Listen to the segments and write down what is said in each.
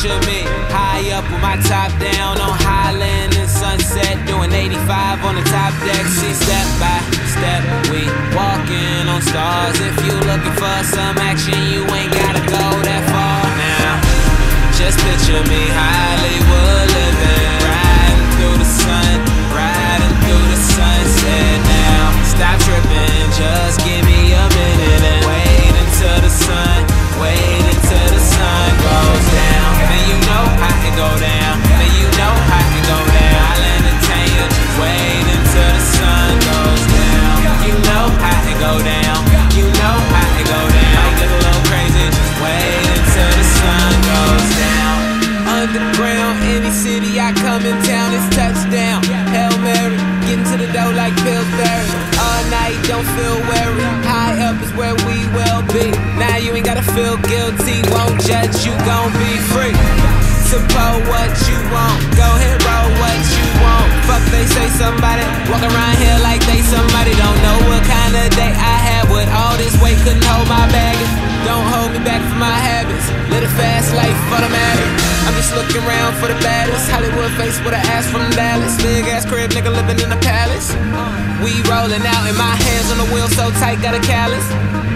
picture me high up with my top down on Highland and Sunset, doing 85 on the top deck. See, step by step, we walking on stars. If you looking for some action, you ain't gotta go that far now. Just picture me Hollywood the like Pillsbury. All night, don't feel weary. High up is where we will be. Now you ain't gotta feel guilty, won't judge, you gon' be free. Support what you want, go ahead, roll With an ass from Dallas. Big ass crib, nigga living in a palace. We rolling out and my hands on the wheel so tight, got a callus.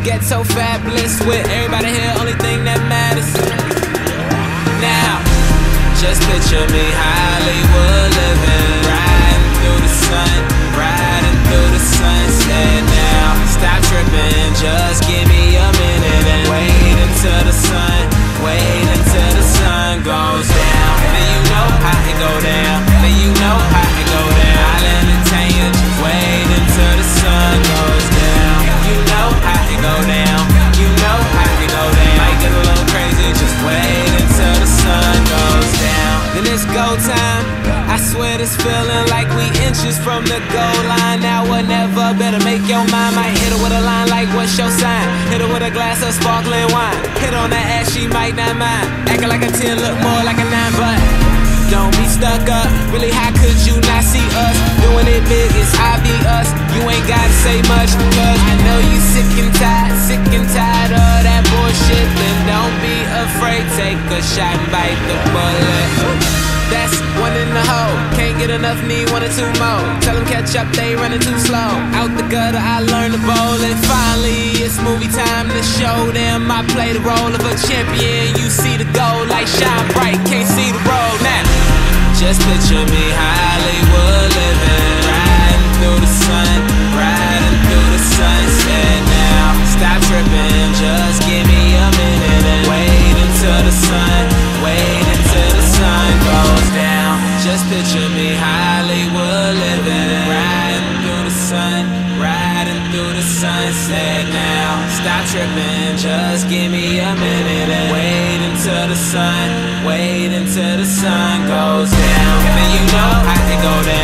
Get so fabulous with everybody here, only thing that matters. Now, just picture me Hollywood living, riding through the sun, Swear this feeling like we inches from the goal line. Now or never, better make your mind. Might hit her with a line like, what's your sign? Hit her with a glass of sparkling wine. Hit on that ass, she might not mind. Acting like a 10, look more like a 9, but don't be stuck up. Really, how could you not see us? Doing it big, it's obvious. You ain't gotta say much, cause I know you sick and tired, sick and tired of that bullshit. Then don't be afraid, take a shot and bite the bullet. That's one in the hole. Can't get enough, need one or two more. Tell them catch up, they running too slow. Out the gutter, I learned to bowl. And finally, it's movie time to show them I play the role of a champion. You see the goal like shine bright, can't see the road now. Just picture me Hollywood living, tripping. Just give me a minute and wait until the sun, wait until the sun goes down. And then you know I can go down.